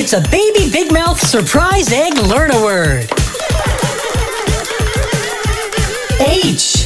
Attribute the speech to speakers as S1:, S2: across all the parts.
S1: It's a baby big mouth surprise egg learn a word. H.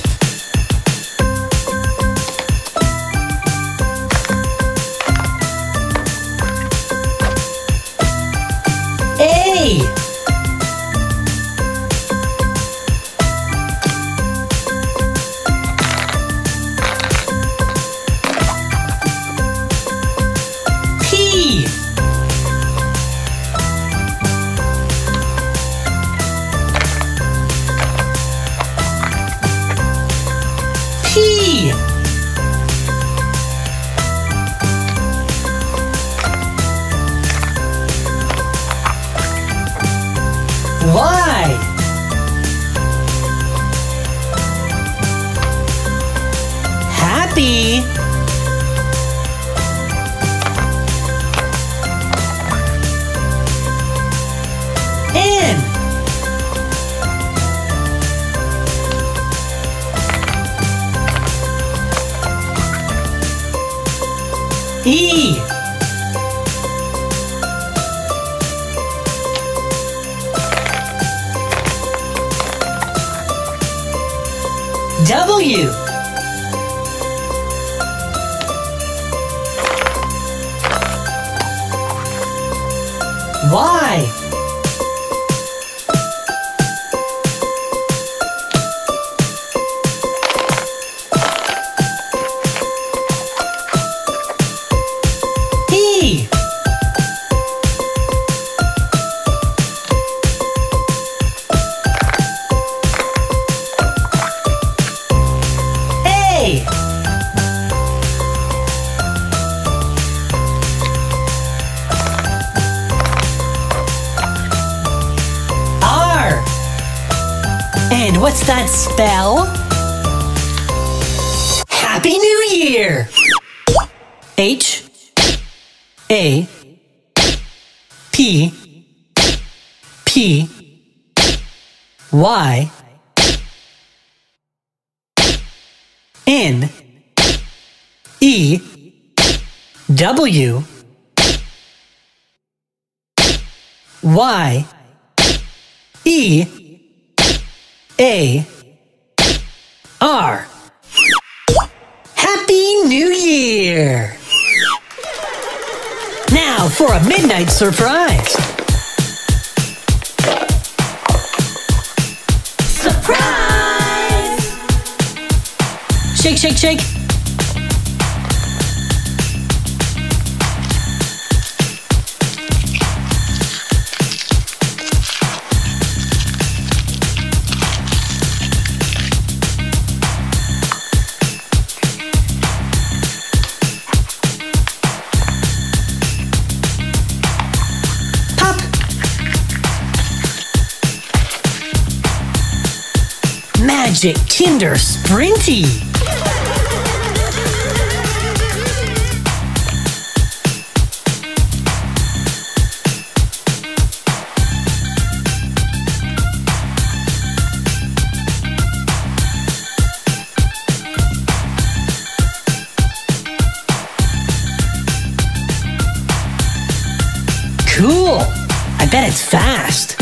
S1: Y. Happy. N. E. W. Y. And what's that spell? Happy New Year! H A P P Y N E W Y E A R Happy New Year! Now for a midnight surprise.
S2: Surprise!
S1: Shake, shake, shake. Magic Kinder Sprinty. Cool. I bet it's fast.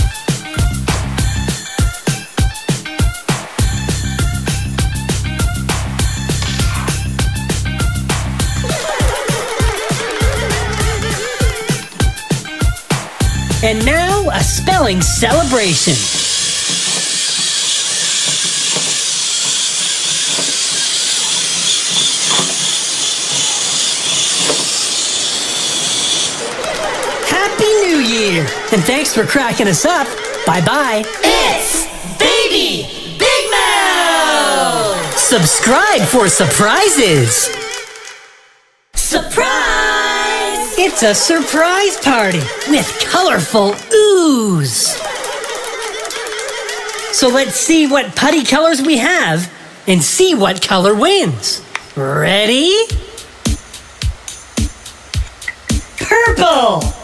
S1: And now a spelling celebration. Happy New Year! And thanks for cracking us up. Bye bye.
S2: It's Baby Big Mouth!
S1: Subscribe for surprises.
S2: Surprise!
S1: It's a surprise party with colorful ooze. So let's see what putty colors we have and see what color wins. Ready? Purple!